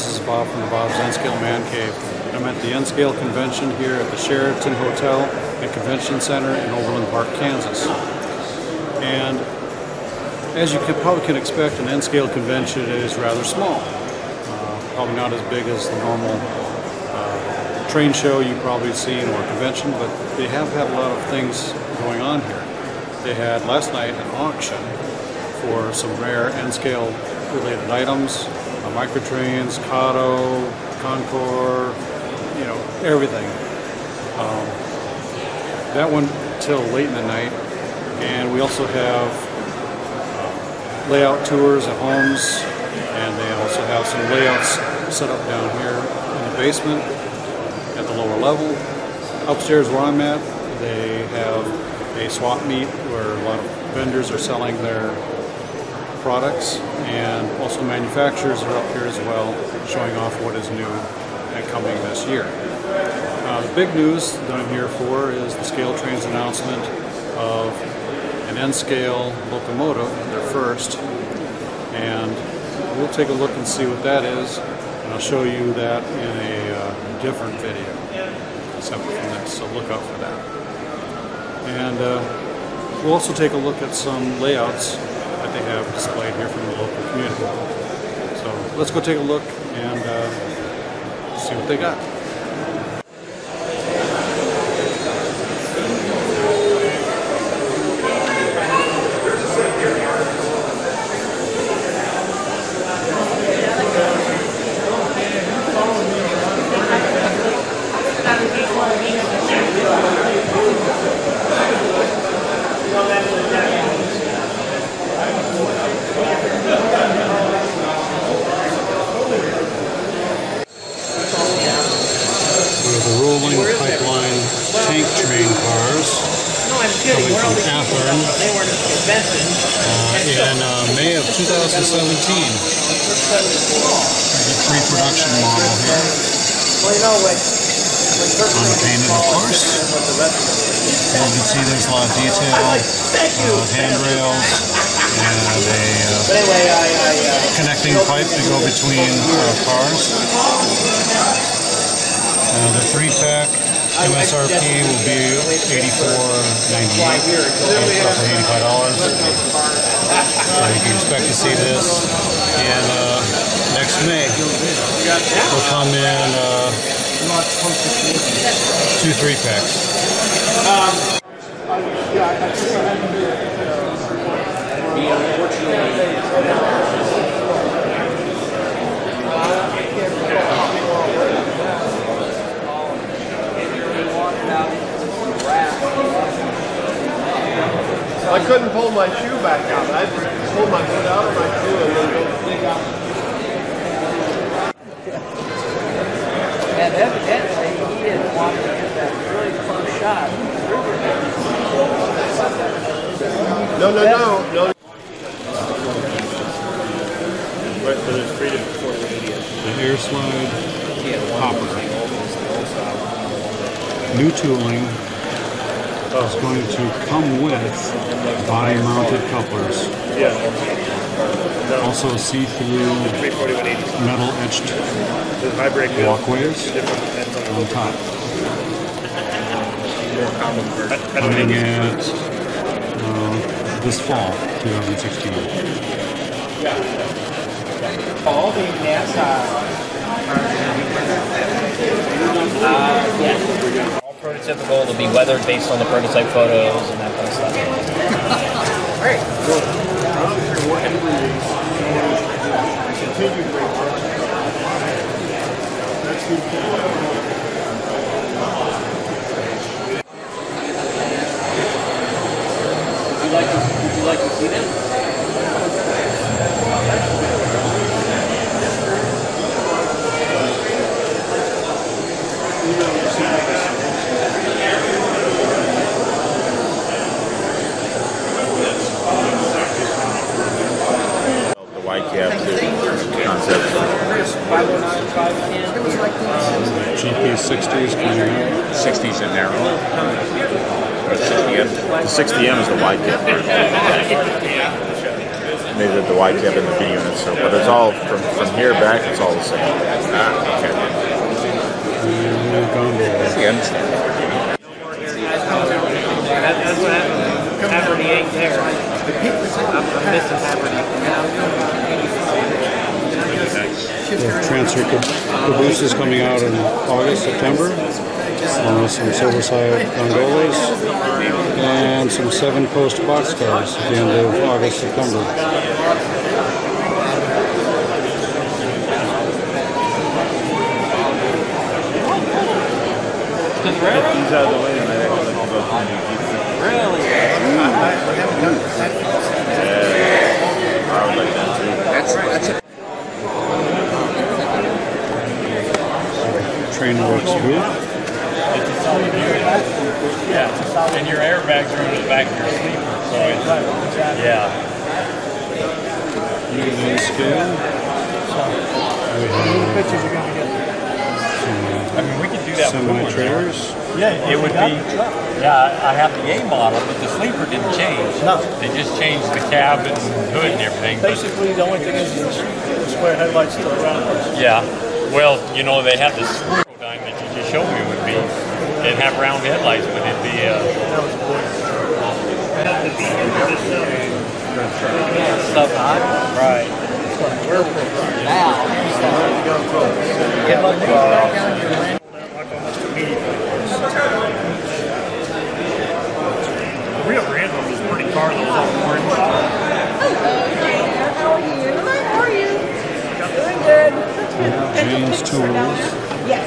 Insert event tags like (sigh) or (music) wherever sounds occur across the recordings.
This is Bob from the Bob's N-Scale Man Cave. I'm at the N-Scale convention here at the Sheraton Hotel and Convention Center in Overland Park, Kansas. And as you can, probably can expect, an N-Scale convention is rather small. Uh, probably not as big as the normal uh, train show you've probably seen or convention, but they have had a lot of things going on here. They had last night an auction for some rare N-Scale related items, Micro-Trains, Kato, Con-Cor, you know, everything. Um, that went till late in the night, and we also have uh, layout tours of homes, and they also have some layouts set up down here in the basement at the lower level. Upstairs where I'm at, they have a swap meet where a lot of vendors are selling their products and also manufacturers are up here as well showing off what is new and coming this year. Uh, the big news that I'm here for is the Scale Train's announcement of an N-scale locomotive, their first, and we'll take a look and see what that is and I'll show you that in a uh, different video separate from this, so look out for that. And uh, we'll also take a look at some layouts that they have displayed here from the local community. So let's go take a look and uh, see what they got. 2017. There's a pre-production model here. Well, you know, like, Unpainted, of course. And you can see there's a lot of detail, uh, handrails, and a uh, connecting pipe to go between uh, cars. The three-pack MSRP will be $84.98, roughly $85. So you can expect to see this in uh, next May. Will come in uh, two three packs. I couldn't pull my shoe back out. I just pulled my foot out of my shoe and then go dig out. and evidently he didn't want to get that really close shot. No, no, no, no. But, but there's three different formulations. The air slide hopper. New tooling is going to come with body mounted couplers. Yeah. Also see-through metal etched The high brake wheel. walkways on on top. more common version. I, I don't Coming know. at uh, this fall, 2016. All the NASA. Uh, yeah. All prototypical, it'll be weathered based on the prototype photos and that kind of stuff. Great work. Would you like to, would you like to see them? the wide cab concept. 509, 510. GP60 is coming out. 60s and narrow. Or 60M. The 60M is the wide cab version. they did the wide cab and the B unit. So, but it's all from from here back. It's all the same. Ah, okay. The transfer caboose is coming out in August, September. With some Silverside gondolas and some seven post boxcars at the end of August, September. He's out of the way, and I actually go Really? I would like that too. That's that's a TrainWorx booth. Yeah, and your airbags are in the back of your sleeper, so it's, yeah. Medium scale. I mean, we could do that. Semi with trailers. Yeah, it would be, yeah, I have the A model, but the sleeper didn't change. No. They just changed the cab and hood and everything, Basically, the only thing is the the square headlights still around. yeah. Well, you know, they have the Scrodyne that you just showed me would be, it'd have round headlights, but it'd be, uh, Sub high? right. The real random is pretty car those all orange. How are you? How are you? Doing good. James Tools. Yes,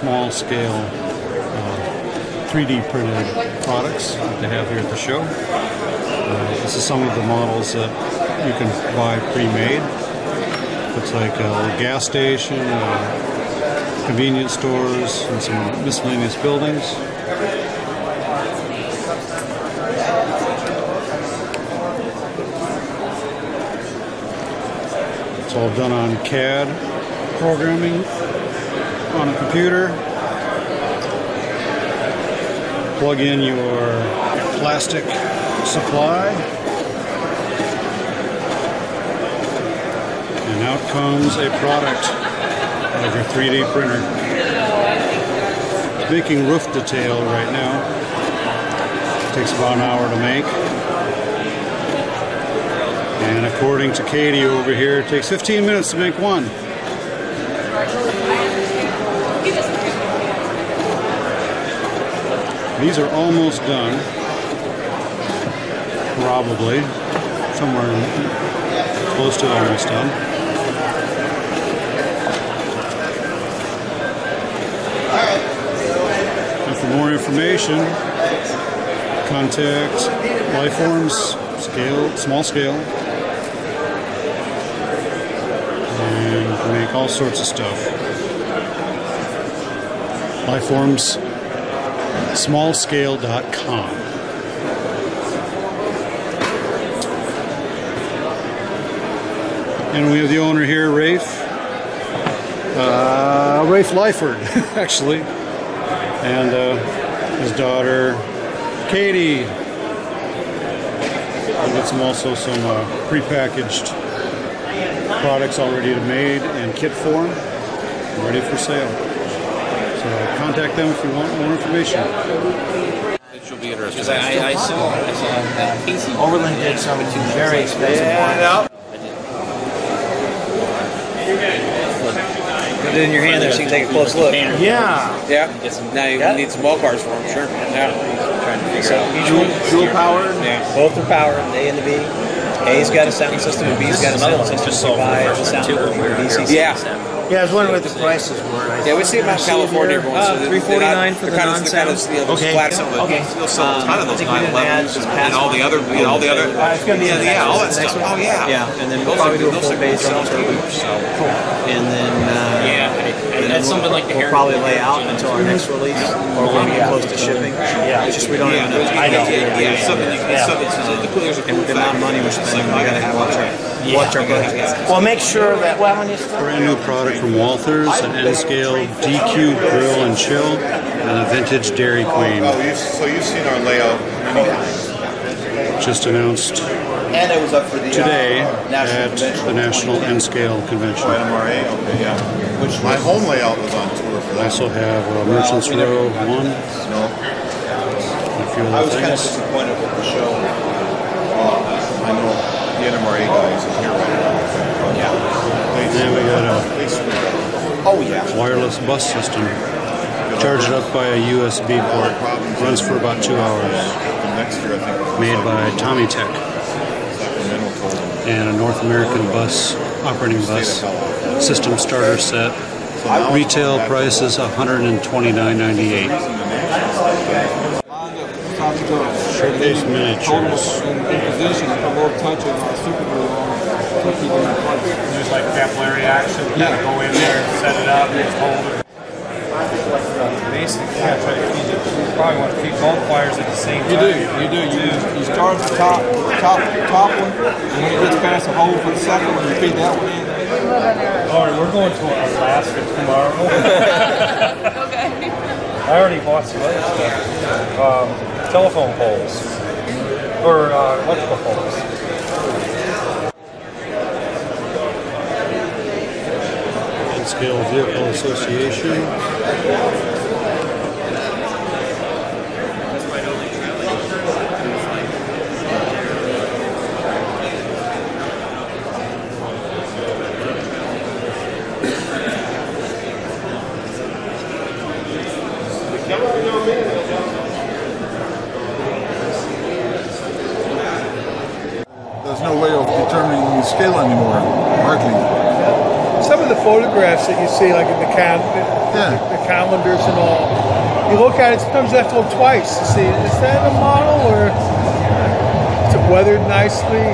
small scale uh, 3D printed products that they have here at the show. Uh, this is some of the models that you can buy pre-made. Looks like a gas station, uh, convenience stores, and some miscellaneous buildings. It's all done on CAD programming on a computer. Plug in your plastic supply. And out comes a product of your 3D printer. Making roof detail right now. Takes about an hour to make. And according to Katie over here, it takes 15 minutes to make one. These are almost done. Probably. Somewhere close to almost done. And for more information, contact Lyforms, scale, small scale, and make all sorts of stuff. Lyforms smallscale.com. And we have the owner here, Rafe. Uh, Rafe Lyford, (laughs) actually. And uh, his daughter, Katie. We got some also some uh, prepackaged products already made in kit form, ready for sale. So contact them if you want more information. Which will be interesting. Because I, I, I saw, I saw that Casey Overland did some very expensive ones. Put it in your hand there so you can take a close look. Yeah. Yeah. Now you Yeah. need some wall cars for them, sure. Yeah. Trying to figure out. Dual, dual powered. Both are powered, A and the B. A's got a sound system, and B's got a sound system. You buy the sound version, DCC. Yeah. Yeah, I was wondering what the prices were. I- Yeah, we see them out in California every once in a Uh, while. $349 for the They're kind of- they're kind of, you know, Okay. flat sound, Okay. You'll sell a ton of Um, I those think we didn't add 911s and, and all the other, you know, all the other. Uh, it's gonna be yeah, yeah, all that stuff. one. Oh yeah. Yeah, and then we'll Those probably are- do a those full are page on sales Turbo. too. So, and then uh, Yeah, and that's we'll, something like the we'll probably lay out until our next release, or when we get close to shipping. Yeah. It's just we don't Yeah, have enough. I know. Yeah, yeah, it's something. It's Yeah. something. It's, there's a And with the amount of money we're spending, we gotta have watch our watch our budget. Well, make sure that, well, when you. Brand new product from Walthers, an N-scale DQ grill and chill, and a vintage Dairy oh, oh, Queen. Oh, so you've seen our layout. Just announced And it was up for the today uh, national at convention. the National N-scale Convention. Oh, NMRA, okay, yeah. Which my home layout was on tour for that. I also have uh, Merchants Row 1, No, and a few I other was kind of disappointed with the show. Uh, I know the NMRA guys are here right now. Yeah. Then we got a They screwed up. Oh yeah. wireless bus system. Charge it up by a USB port. Runs for about two hours. Next year, I think. Made by Tommy Tech Sacramento told them. And a North American bus operating bus system starter set. Retail price is $129.98. Showcase miniatures. Just like capillary action, you gotta go in there set it up, and hold it. Basic, yeah, try to feed it. You probably want to feed both wires at the same You time. do, you do. You, you start at the top, top, top one, and when it gets past the hole for the second one, you feed that one in. All right, we're going to Alaska tomorrow. (laughs) Okay. I already bought some other stuff. Um, telephone poles. Or uh, electrical poles. Scale Vehicle Association. There's no way of determining the scale anymore, hardly. Some of the photographs that you see, like in the, cal- Yeah. the calendars and all, you look at it, sometimes you have to look twice to see, is that a model or is it weathered nicely?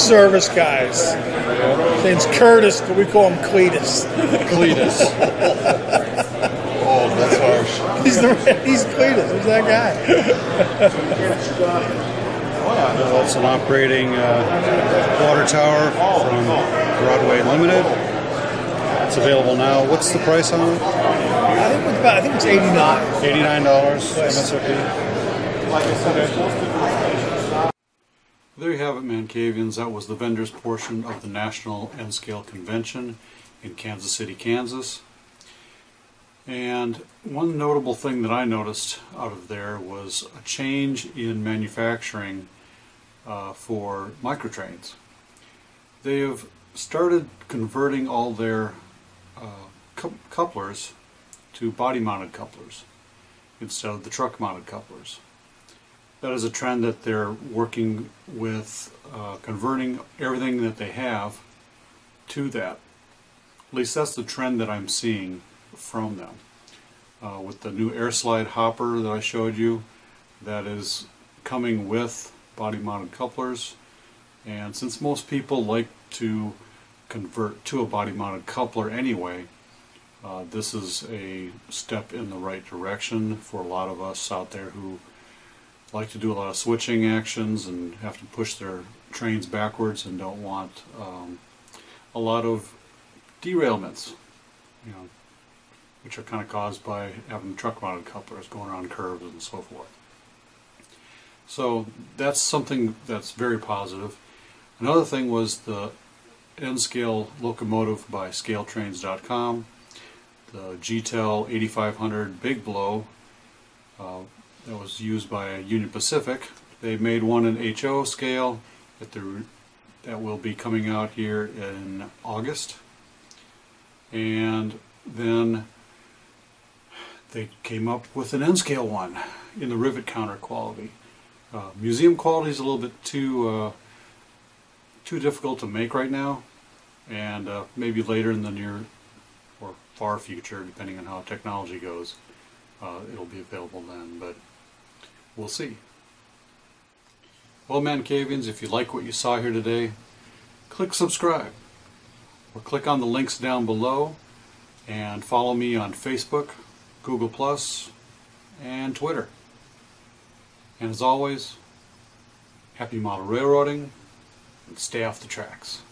Service guys. His name's Curtis, but we call him Cletus. Cletus. (laughs) Oh, that's harsh. He's the he's Cletus. He's that guy. That's an operating uh, water tower from Broadway Limited. It's available now. What's the price on it? I think it's about I think it's 89. Eighty-nine dollars MSRP. There you have it, Mancavians. That was the vendors portion of the National N-Scale Convention in Kansas City, Kansas. And one notable thing that I noticed out of there was a change in manufacturing uh, for Micro-Trains. They have started converting all their uh, cou- couplers to body-mounted couplers instead of the truck-mounted couplers. That is a trend that they're working with, uh, converting everything that they have to that. At least that's the trend that I'm seeing from them. Uh, with the new air slide hopper that I showed you, that is coming with body mounted couplers. And since most people like to convert to a body mounted coupler anyway, uh, this is a step in the right direction for a lot of us out there who like to do a lot of switching actions and have to push their trains backwards and don't want um, a lot of derailments, you know, which are kind of caused by having truck mounted couplers going around curves and so forth. So that's something that's very positive. Another thing was the N-scale locomotive by scaletrains.com, the GTEL 8500 Big Blow uh, that was used by Union Pacific. They made one in HO scale that, that will be coming out here in August. And then they came up with an N-scale one in the rivet counter quality. Uh, museum quality is a little bit too uh, too difficult to make right now, and uh, maybe later in the near or far future, depending on how technology goes, uh, it'll be available then. But we'll see. Well, Mancavians, if you like what you saw here today, click subscribe or click on the links down below and follow me on Facebook, Google Plus, and Twitter. And as always, happy model railroading and stay off the tracks.